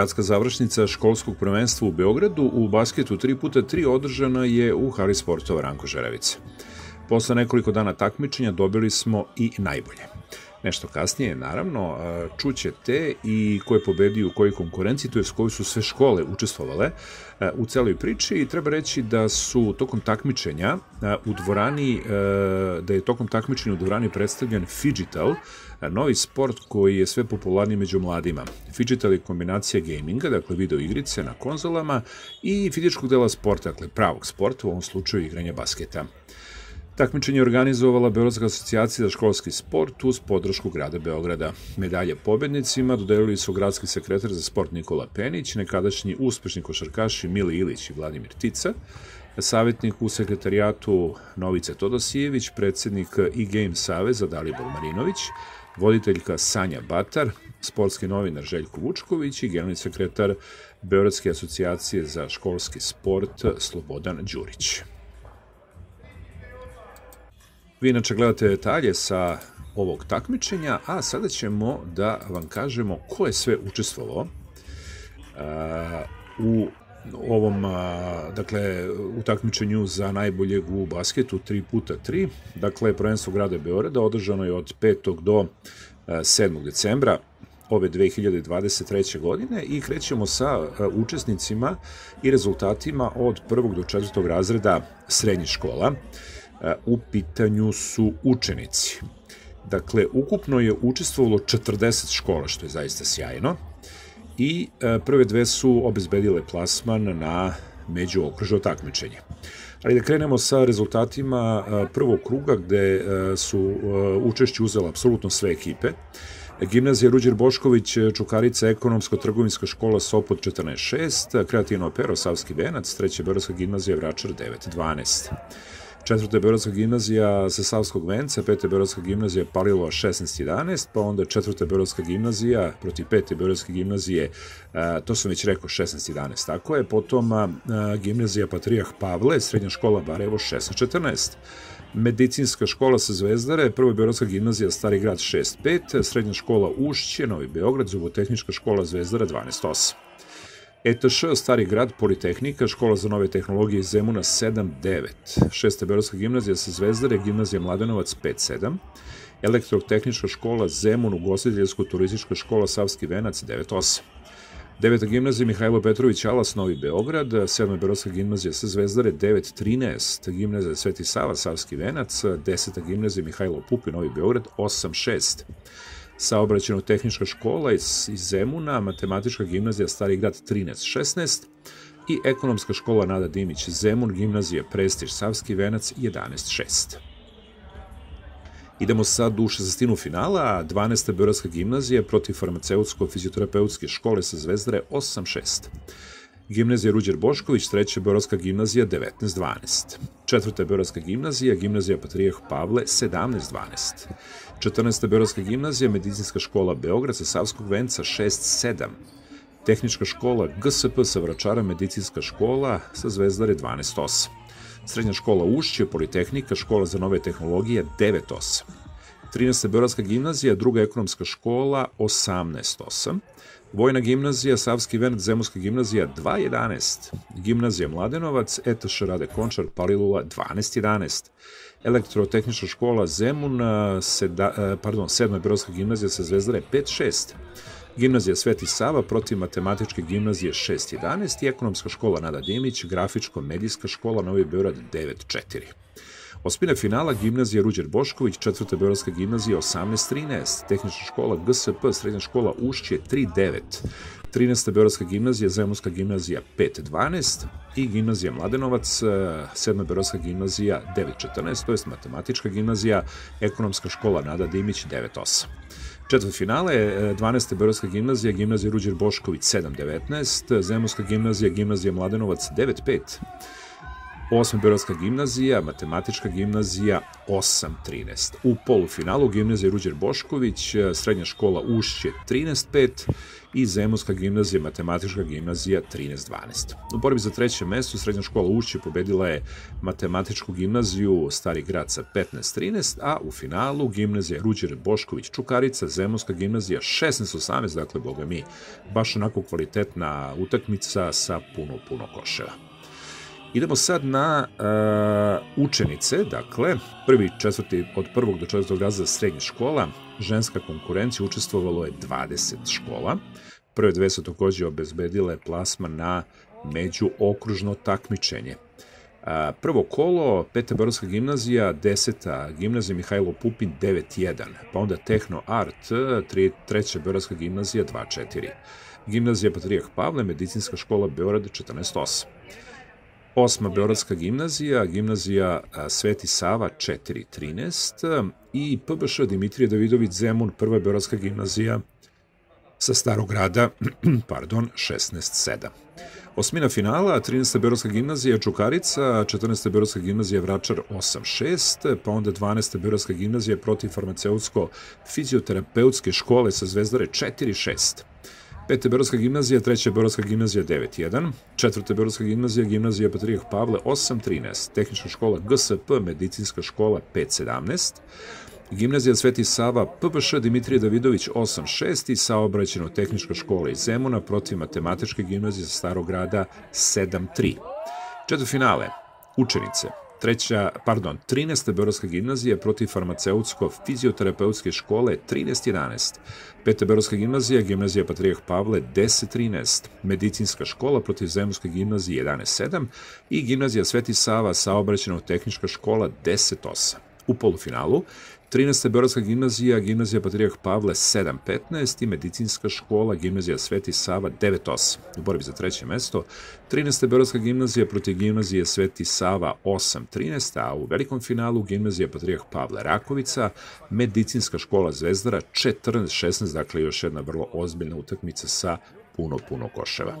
Gradska završnica školskog prvenstva u Beogradu u basketu 3x3 održana je u Hali sportova Ranko Žerevice. Posle nekoliko dana takmičenja dobili smo i najbolje. Nešto kasnije, naravno, čućete i ko je pobedio u kojoj konkurenciji, to je s kojoj su sve škole učestvovale u celoj priči i treba reći da su tokom takmičenja u dvorani, da je tokom takmičenja u dvorani predstavljen Figital, novi sport koji je sve popularniji među mladima. Fidgetal je kombinacija gaminga, dakle video igrice na konzolama i fizičkog dela sporta, dakle pravog sporta, u ovom slučaju igranja basketa. Takmičenje je organizovala Beogradska asocijacija za školski sport uz podršku grada Beograda. Medalje pobednicima dodelili su gradski sekretar za sport Nikola Penić, nekadašnji uspešni košarkaši Mili Ilić i Vladimir Tica, savjetnik u sekretarijatu Novice Todosijević, predsednik e-Game Saveza Dalibor Marinović, voditeljka Sanja Batar, sportski novinar Željko Vučković i generalni sekretar Beogradske asocijacije za školski sport Slobodan Đurić. Vi inače gledate detalje sa ovog takmičenja, a sada ćemo da vam kažemo ko je sve učestvovao u ovom, dakle, u takmičenju za najboljeg u basketu 3 puta 3 dakle, prvenstvo grada Beograda održano je od 5. do 7. decembra ove 2023. godine i krećemo sa učesnicima i rezultatima od prvog do četvrtog razreda srednjih škola. U pitanju su učenici. Dakle, ukupno je učestvovalo 40 škola, što je zaista sjajno i e, prve dve su obezbedile plasman na međuokružno takmičenje. Ali da krenemo sa rezultatima e, prvog kruga gde e, su učešće uzela apsolutno sve ekipe. Gimnazija Ruđer Bošković, Čukarica, Ekonomsko-trgovinska škola Sopot 14.6, Kreativno Pero, Savski venac, Treća Beogradska gimnazija Vračar 9.12 četvrta je Beogradska gimnazija sa Savskog venca, peta je Beogradska gimnazija Palilova 16-11, pa onda četvrta Beogradska gimnazija protiv pete Beogradske gimnazije, to sam već rekao 16-11, tako je, potom gimnazija Patrijah Pavle, srednja škola Barajevo 16-14, medicinska škola sa Zvezdare, prva Beogradska gimnazija Stari grad 6-5, srednja škola Ušće, Novi Beograd, zubotehnička škola Zvezdara 12-8. ETŠ, Stari grad, Politehnika, Škola za nove tehnologije Zemuna 7-9, Šesta Beogradska gimnazija sa Zvezdare, Gimnazija Mladenovac 5-7, Elektrotehnička škola Zemun, Ugostiteljsko-turistička škola Savski venac 9-8. Deveta gimnazija Mihajlo Petrović Alas, Novi Beograd, sedma Beogradska gimnazija sa Zvezdare 9-13, gimnazija Sveti Sava, Savski venac, deseta gimnazija Mihajlo Pupi, Novi Beograd 8-6 saobraćeno-tehnička škola iz, Zemuna, matematička gimnazija Stari grad 13-16 i ekonomska škola Nada Dimić Zemun, gimnazija Prestiž Savski venac 11-6. Idemo sad u šestestinu finala, 12. Beogradska gimnazija protiv farmaceutsko-fizioterapeutske škole sa Zvezdare 8-6. Gimnazija Ruđer Bošković, treća Beogradska gimnazija 19-12. Četvrta Beogradska gimnazija, gimnazija Patrijah Pavle 17-12. 14. Beogradska gimnazija, medicinska škola Beograd sa Savskog venca 6-7. Tehnička škola GSP sa Vračara, medicinska škola sa Zvezdare 12-8. Srednja škola Ušće, Politehnika, škola za nove tehnologije 9-8. 13. Beogradska gimnazija, druga ekonomska škola 18-8. Vojna gimnazija, Savski venac, Zemunska gimnazija 2.11, gimnazija Mladenovac, ETŠ Rade Končar, Palilula 12.11, Elektrotehnička škola Zemun, seda, pardon, 7. Beogradska gimnazija sa Zvezdare 5.6, Gimnazija Sveti Sava protiv matematičke gimnazije 6.11 i ekonomska škola Nada Dimić, grafičko-medijska škola Novi Beograd 9.4. Ospina finala gimnazija Ruđer Bošković, četvrta Beogradska gimnazija 18-13, tehnička škola GSP, srednja škola Ušće 3-9, 13. Beogradska gimnazija, Zemunska gimnazija 5-12 i gimnazija Mladenovac, 7. Beogradska gimnazija 9-14, to je matematička gimnazija, ekonomska škola Nada Dimić 9-8. Četvrt finale, 12. Beogradska gimnazija, gimnazija Ruđer Bošković 7-19, Zemunska gimnazija, gimnazija Mladenovac 9-5, Osma Beogradska gimnazija, matematička gimnazija 8-13. U polufinalu gimnazija Ruđer Bošković, srednja škola Ušće 13-5 i Zemunska gimnazija, matematička gimnazija 13-12. U borbi za treće mesto srednja škola Ušće pobedila je matematičku gimnaziju Stari grad sa 15-13, a u finalu gimnazija Ruđer Bošković Čukarica, Zemunska gimnazija 16-18, dakle, boga mi, baš onako kvalitetna utakmica sa puno, puno koševa. Idemo sad na uh, učenice, dakle, prvi četvrti, od prvog do četvrtog razreda srednje škola, ženska konkurencija, učestvovalo je 20 škola. Prve dve su takođe obezbedile plasma na međuokružno takmičenje. Uh, prvo kolo, Peta Borovska gimnazija, deseta gimnazija Mihajlo Pupin 9-1, pa onda Tehno Art, tri, treća Borovska gimnazija 2-4. Gimnazija Patrijah Pavle, medicinska škola Beograd 14-8. Osma Beogradska gimnazija, gimnazija Sveti Sava 4.13 i PBŠ Dimitrije Davidović Zemun, prva Beogradska gimnazija sa Starog grada, pardon, 16.7. Osmina finala, 13. Beogradska gimnazija Čukarica, 14. Beogradska gimnazija Vračar 8.6, pa onda 12. Beogradska gimnazija protiv farmaceutsko-fizioterapeutske škole sa Zvezdare 4.6. Pete Beogradska gimnazija, treća Beogradska gimnazija 9.1, četvrta Beogradska gimnazija, gimnazija Patrijah Pavle 8.13, tehnička škola GSP, medicinska škola 5.17, Gimnazija Sveti Sava, PBŠ Dimitrije Davidović 8.6 i saobraćeno tehnička škola iz Zemuna protiv matematičke gimnazije Starog grada 7.3. Četvrfinale, učenice, treća, pardon, 13. Beogradska gimnazija protiv farmaceutsko-fizioterapeutske škole 13.11. Peta Beogradska gimnazija, gimnazija Patrijah Pavle 10.13. Medicinska škola protiv Zemunske gimnazije 11.7. I gimnazija Sveti Sava, saobraćeno-tehnička škola 10.8. U polufinalu 13. Beogradska gimnazija, gimnazija Patrijah Pavle 7.15 i medicinska škola, gimnazija Sveti Sava 9.8. U borbi za treće mesto 13. Beogradska gimnazija protiv gimnazije Sveti Sava 8.13, a u velikom finalu gimnazija Patrijah Pavle Rakovica, medicinska škola Zvezdara 14.16, dakle još jedna vrlo ozbiljna utakmica sa puno, puno koševa.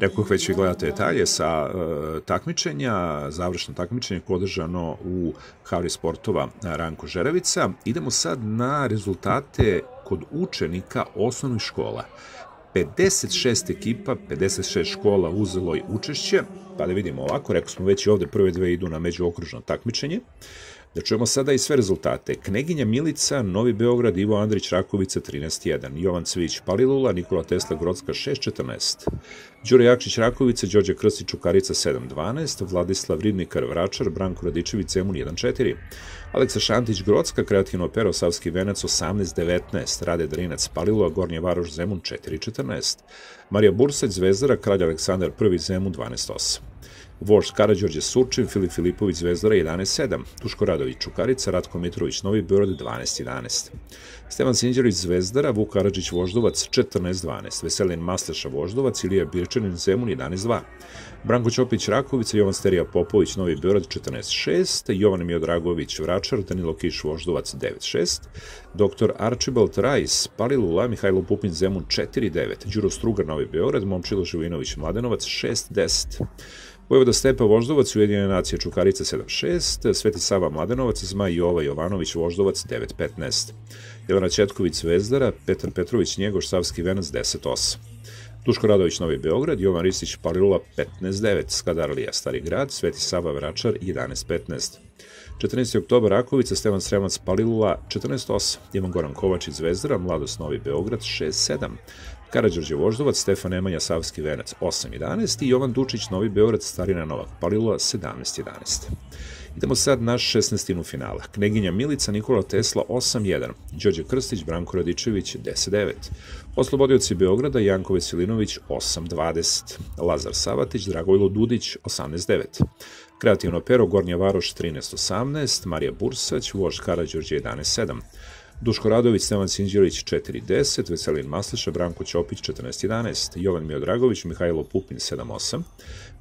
Rekoh već vi gledate detalje sa e, takmičenja, završno takmičenje koje održano u Havri sportova Ranko Žerevica. Idemo sad na rezultate kod učenika osnovnih škola. 56 ekipa, 56 škola uzelo i učešće, pa da vidimo ovako, rekao smo već i ovde prve dve idu na međuokružno takmičenje. Da čujemo sada i sve rezultate. Kneginja Milica, Novi Beograd, Ivo Andrić, Rakovica 13-1, Jovan Cvić, Palilula, Nikola Tesla, Grocka 6-14, Đure Jakšić, Rakovica, Đorđe Krstić, Čukarica 7-12, Vladislav Ridnikar, Vračar, Branko Radičević, Zemun 1-4, Aleksa Šantić, Grocka, Kreativno Pero, Savski Venac 18-19, Rade Drinac, Palilula, Gornje Varoš, Zemun 4-14, Marija Bursać, Zvezdara, Kralj Aleksandar I, Zemun 12-8. Vožd Karadžorđe Surčin, Filip Filipović Zvezdara 11-7, Tuško Radović Čukarica, Ratko Mitrović Novi Beograd 12-11. Stevan Sinđerović Zvezdara, Vuk Karadžić Voždovac 14-12, Veselin Masleša Voždovac, Ilija Birčanin Zemun 11-2. Branko Ćopić Rakovica, Jovan Sterija Popović Novi Beograd 14-6, Jovan Miodragović Vračar, Danilo Kiš Voždovac 9-6, Dr. Archibald Rajs, Palilula, Mihajlo Pupin Zemun 4-9, Đuro Strugar Novi Beograd, Momčilo Živinović Mladenovac 6-10. Vojvoda Stepa Voždovac, Ujedinjena nacija Čukarica 7-6, Sveti Sava Mladenovac, Zmaj Jova Jovanović Voždovac 9-15, Jelena Četković Zvezdara, Petar Petrović Njegoš Savski Venac 10-8. Duško Radović Novi Beograd, Jovan Ristić Palilula 15-9, Skadarlija Stari grad, Sveti Sava Vračar 11-15. 14. oktober Rakovica, Stevan Sremac Palilula 14-8, Ivan Goran Kovačić Zvezdara, Mladost Novi Beograd 6-7, Karadžorđe Voždovac, Stefan Nemanja, Savski Venac 8-11 i Jovan Dučić, Novi Beograd, Starina Novak Palilula 17-11. Idemo sad na 16. finala. Kneginja Milica, Nikola Tesla 8-1, Đorđe Krstić, Branko Radičević 10-9, Oslobodioci Beograda, Janko Veselinović 8-20, Lazar Savatić, Dragojlo Dudić 18-9, Kreativno pero, Gornja Varoš 13-18, Marija Bursać, Vožd Karadžorđe 11-7, Duško Radović, Stevan Sinđević 4-10, Veselin Masleša, Branko Ćopić 14-11, Jovan Miodragović, Mihajlo Pupin 7-8,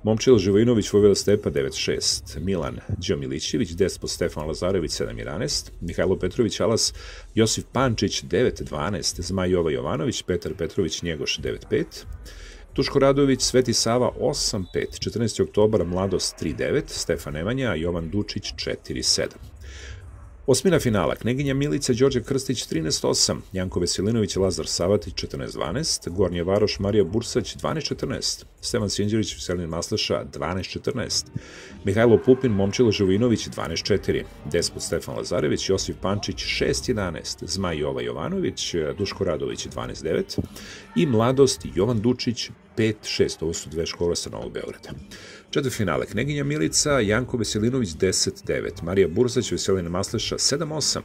Momčilo Živojinović, Vojvela Stepa 9-6, Milan Đomilićević, Despo Stefan Lazarević 7-11, Mihajlo Petrović Alas, Josif Pančić 9-12, Zmaj Jova Jovanović, Petar Petrović Njegoš 9-5, Tuško Radović, Sveti Sava 8-5, 14. oktobar Mladost 3-9, Stefan Nemanja, Jovan Dučić 4-7. Osmina finala, Kneginja Milica, Đorđe Krstić 13-8, Janko Veselinović, Lazar Savatić 14-12, Gornje Varoš, Marija Bursać 12-14, Stevan Sinđević, Veselin Masleša 12-14, Mihajlo Pupin, Momčilo Živinović 12-4, Despot Stefan Lazarević, Josif Pančić 6-11, Zmaj Jova Jovanović, Duško Radović 12-9 i Mladost Jovan Dučić 5-6, ovo su dve škole sa Novog Beograda. Četiri finale, Kneginja Milica, Janko Veselinović 10-9, Marija Burzać, Veselina Masleša 7-8,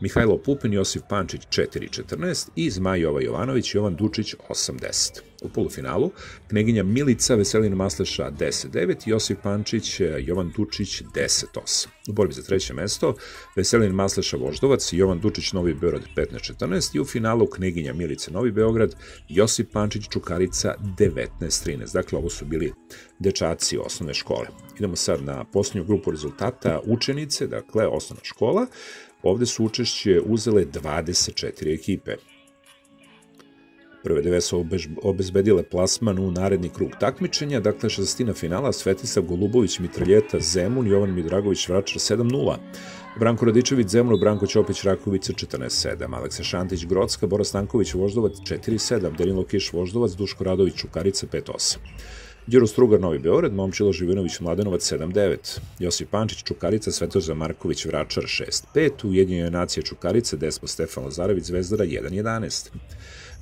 Mihajlo Pupin, Josip Pančić 4-14 i Zmaj Jova Jovanović, Jovan Dučić 8-10. U polufinalu Kneginja Milica, Veselina Masleša 10-9, Josip Pančić, Jovan Dučić 10-8. U borbi za treće mesto Veselin Masleša Voždovac, Jovan Dučić Novi Beograd 15-14 i u finalu Kneginja Milica Novi Beograd, Josip Pančić Čukarica 19-13. Dakle, ovo su bili dečaci osnovne škole. Idemo sad na posljednju grupu rezultata učenice, dakle osnovna škola. Ovde su učešće uzele 24 ekipe. Prve dve su obezbedile plasman u naredni krug takmičenja, dakle šestina finala Svetislav Golubović, Mitraljeta, Zemun, Jovan Midragović, Vračar 7-0. Branko Radičević, Zemun, Branko Ćopić, Rakovica 14-7, Aleksa Šantić, Grocka, Bora Stanković, Voždovac 4-7, Danilo Kiš, Voždovac, Duško Radović, Čukarica 5-8. Đuro Strugar, Novi Beograd, Momčilo Živinović, Mladenovac 7-9, Josip Pančić, Čukarica, Svetoza Marković, Vračar 6-5, Ujedinjene nacije Čukarica, Despo Stefan Lazarević, Zvezdara 1-11.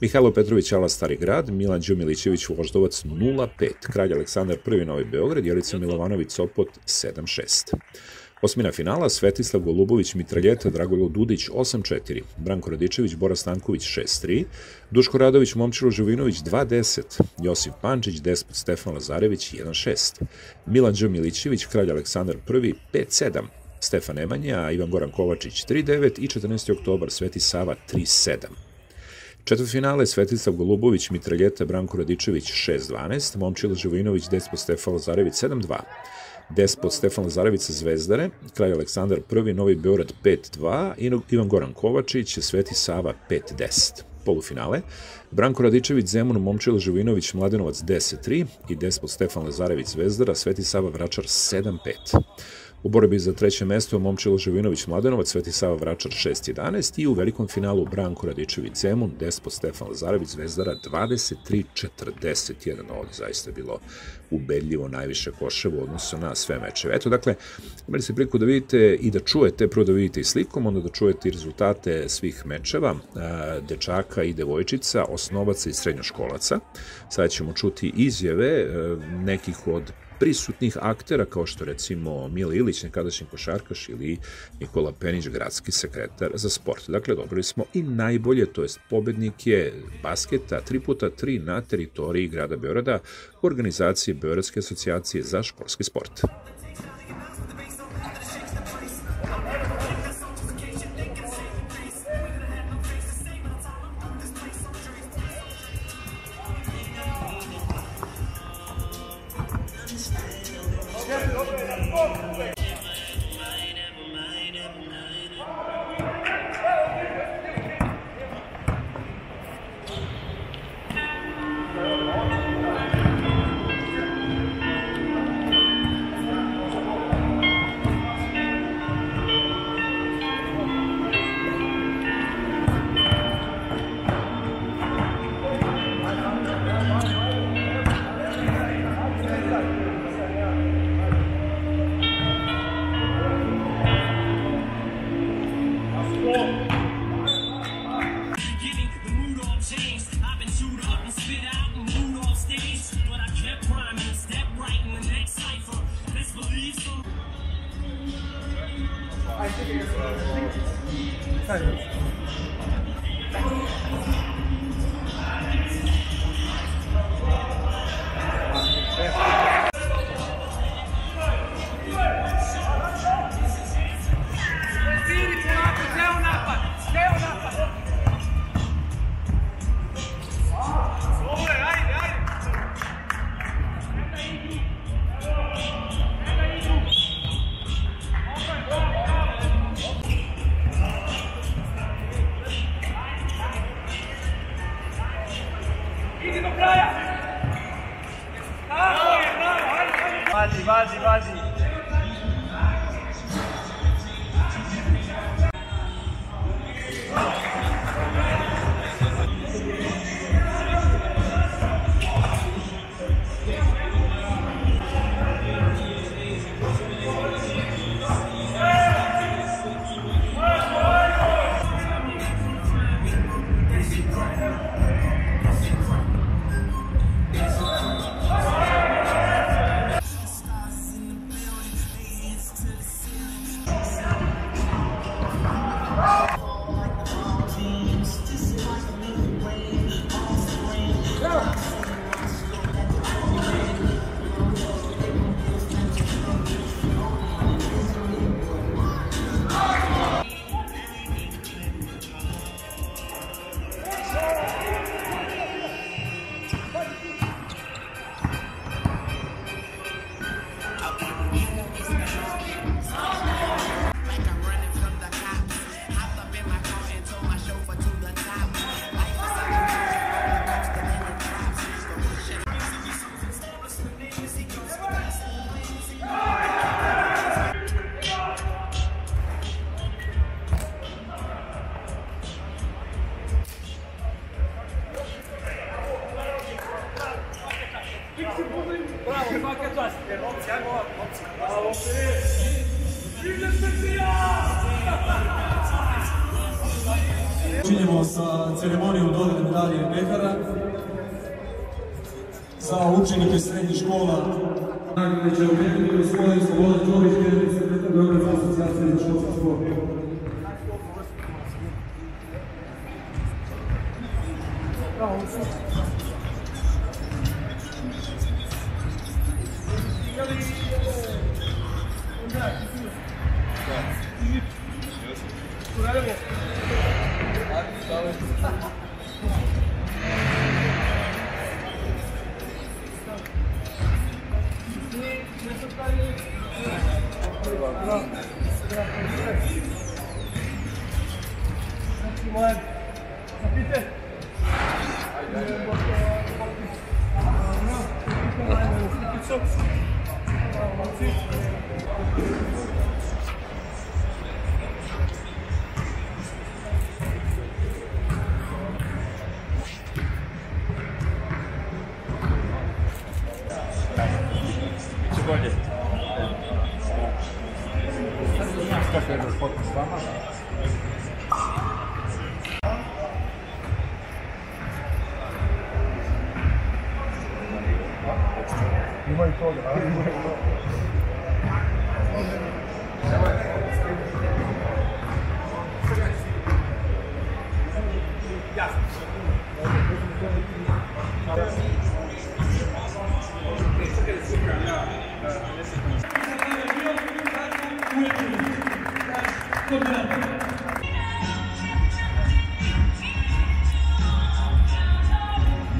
Mihajlo Petrović, Ala Stari grad, Milan Đumilićević, Voždovac 0-5, Kralj Aleksandar I, Novi Beograd, Jelica Milovanović, Sopot 7-6. Osmina finala Svetislav Golubović, Mitraljeta, Dragoljub Dudić 8-4, Branko Radičević, Bora Stanković 6-3, Duško Radović, Momčilo Živinović 2-10, Josip Pančić, Despot Stefan Lazarević 1-6, Milan Đo Milićević, Kralj Aleksandar I 5-7, Stefan Nemanja, Ivan Goran Kovačić 3-9 i 14. oktobar Sveti Sava 3-7. Četvrtfinale Svetislav Golubović, Mitraljeta, Branko Radičević 6-12, Momčilo Živinović, Despot Stefan Lazarević 7-2, Despot Stefan Lazarević Zvezdare, kraj Aleksandar I, Novi Beograd 5-2, Ivan Goran Kovačić, Sveti Sava 5-10 polufinale, Branko Radičević, Zemun, Momčilo Živinović, Mladenovac 10-3 i Despot Stefan Lazarević Zvezdara, Sveti Sava Vračar 7-5. U borbi za treće mesto Momčilo Živinović Mladenovac, Sveti Sava Vračar 6-11 i u velikom finalu Branko Radičević Zemun, Despot Stefan Lazarević Zvezdara 23-41. Ovdje zaista bilo ubedljivo najviše koševo u odnosu na sve mečeve. Eto, dakle, imali ste priliku da vidite i da čujete, prvo da vidite i slikom, onda da čujete i rezultate svih mečeva, dečaka i devojčica, osnovaca i srednjoškolaca. Sada ćemo čuti izjave nekih od prisutnih aktera kao što recimo Mila Ilić, nekadašnji košarkaš ili Nikola Penić, gradski sekretar za sport. Dakle, dobili smo i najbolje, to jest pobednike basketa 3 puta 3 na teritoriji grada Beograda u organizaciji Beogradske asocijacije za športski sport. 让我们自己。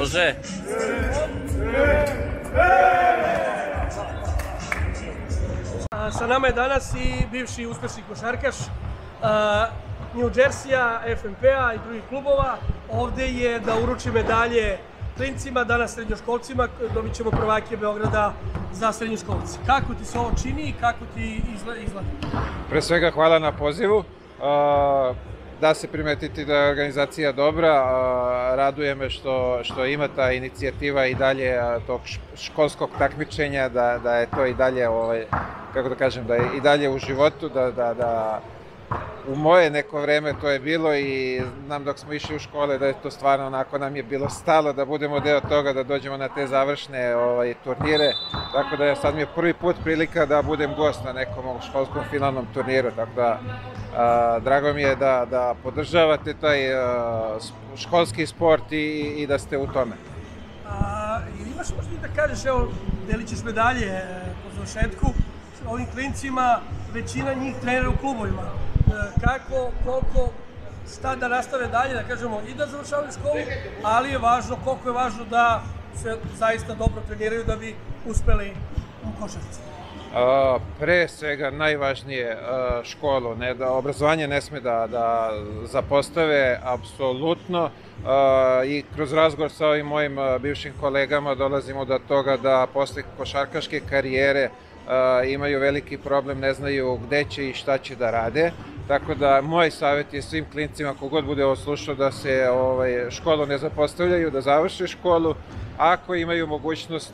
Može. A, Sa nama je danas i bivši uspešni košarkaš New Jersey-a, FNP-a i drugih klubova. Ovde je da uruči medalje klincima, danas srednjoškolcima, dobit ćemo prvake Beograda za srednjoškolce. Kako ti se ovo čini i kako ti izgleda? Pre svega hvala na pozivu. Da se primetiti da je organizacija dobra, raduje me što, što ima ta inicijativa i dalje tog školskog takmičenja, da, da je to i dalje, ovaj, kako da kažem, da je i dalje u životu, da, da, da u moje neko vreme to je bilo i znam dok smo išli u škole da je to stvarno onako nam je bilo stalo da budemo deo toga, da dođemo na te završne ovaj, turnire, tako da sad mi je prvi put prilika da budem gost na nekom školskom finalnom turniru, tako da drago mi je da, da podržavate taj školski sport i, i da ste u tome. A, imaš možda i da kažeš, evo, delit ćeš medalje e, po završetku ovim klincima, većina njih trenira u klubovima. E, Kako, koliko, šta da nastave dalje, da kažemo, i da završavaju školu, ali je važno, koliko je važno da se zaista dobro treniraju da bi uspeli u košarci. Pre svega najvažnije školu, ne da obrazovanje ne sme da da zapostave apsolutno i kroz razgovor sa ovim mojim bivšim kolegama dolazimo do toga da posle košarkaške karijere imaju veliki problem, ne znaju gde će i šta će da rade. Tako da moj savjet je svim klincima kogod bude ovo slušao da se ovaj, školu ne zapostavljaju, da završe školu, ako imaju mogućnost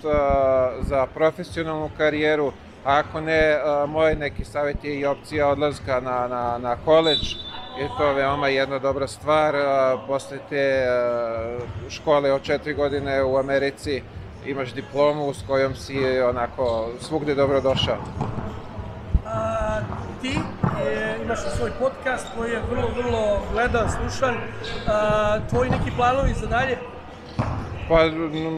za profesionalnu karijeru, ako ne, a, moj neki savjet je i opcija odlaska na, na, na koleđ, je to veoma jedna dobra stvar. a, Posle te a, škole od četiri godine u Americi imaš diplomu s kojom si onako svugde dobro došao. A, ti e, imaš svoj podcast koji je vrlo, vrlo gledan, slušan. A, tvoji neki planovi za dalje? Pa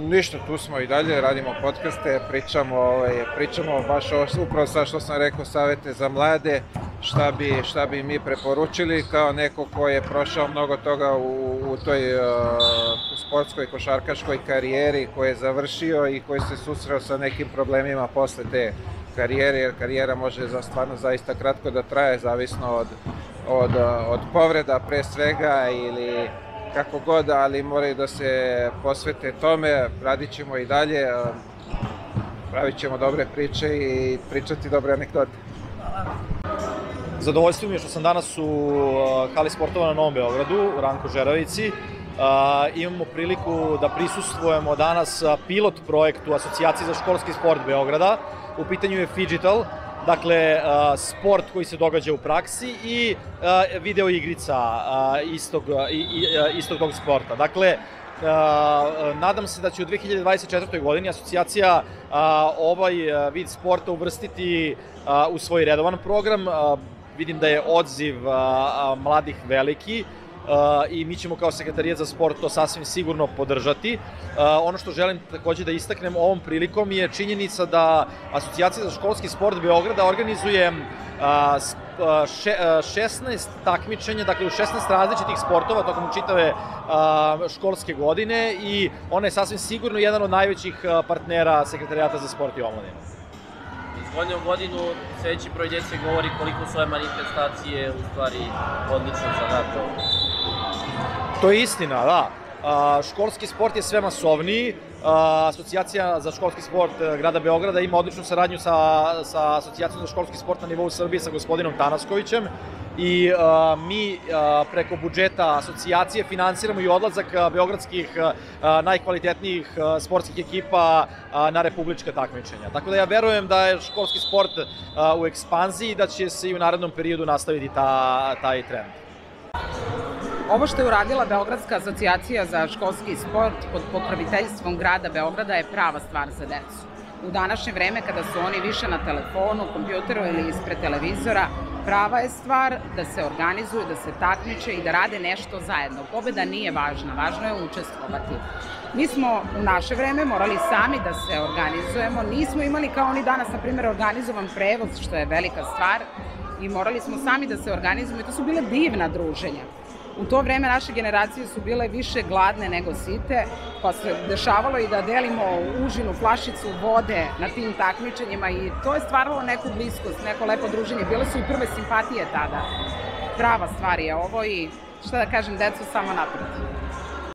ništa, tu smo i dalje, radimo podcaste, pričamo, ovaj, pričamo baš ovo, upravo sad što sam rekao, savete za mlade, šta bi, šta bi mi preporučili kao neko ko je prošao mnogo toga u, u toj uh, sportskoj košarkaškoj karijeri, koji je završio i koji se susreo sa nekim problemima posle te karijere, jer karijera može za stvarno zaista kratko da traje, zavisno od, od, od povreda pre svega ili kako god, ali moraju da se posvete tome, radit ćemo i dalje, pravit ćemo dobre priče i pričati dobre anegdote. Zadovoljstvo mi je što sam danas u hali sportova na Novom Beogradu, u Ranko Žeravici. Imamo priliku da prisustvujemo danas pilot projektu Asocijacije za školski sport Beograda. U pitanju je Figital, dakle sport koji se događa u praksi i video igrica istog, istog tog sporta. Dakle, nadam se da će u 2024. godini asocijacija ovaj vid sporta uvrstiti u svoj redovan program. Vidim da je odziv mladih veliki i mi ćemo kao sekretarijat za sport to sasvim sigurno podržati. A, ono što želim takođe da istaknem ovom prilikom je činjenica da Asocijacija za školski sport Beograda organizuje a, s- a, še, a, 16 takmičenja, dakle u 16 različitih sportova tokom čitave školske godine i ona je sasvim sigurno jedan od najvećih partnera sekretarijata za sport i omladinu. Iz godinu sledeći broj djece govori koliko su ove manifestacije u stvari odlične za rad. To je istina, da. Školski sport je sve masovniji. Asocijacija za školski sport e, grada Beograda ima odličnu saradnju sa, sa Asocijacijom za školski sport na nivou Srbije sa gospodinom Tanaskovićem i a, mi a, preko budžeta asocijacije finansiramo i odlazak beogradskih a, najkvalitetnijih sportskih ekipa na republička takmičenja. Tako da ja verujem da je školski sport u ekspanziji i da će se i u narednom periodu nastaviti ta, taj trend. Ovo što je uradila Beogradska asocijacija za školski sport pod pokroviteljstvom grada Beograda je prava stvar za decu. U današnje vreme kada su oni više na telefonu, kompjuteru ili ispred televizora, prava je stvar da se organizuju, da se takmiče i da rade nešto zajedno. Pobeda nije važna, važno je učestvovati. Mi smo u naše vreme morali sami da se organizujemo, nismo imali kao oni danas, na primjer, organizovan prevoz, što je velika stvar, i morali smo sami da se organizujemo i to su bile divna druženja. U to vreme naše generacije su bile više gladne nego site, pa se dešavalo i da delimo užinu, flašicu vode na tim takmičenjima i to je stvaralo neku bliskost, neko lepo druženje. Bile su i prve simpatije tada. Prava stvar je ovo i šta da kažem, decu samo napred.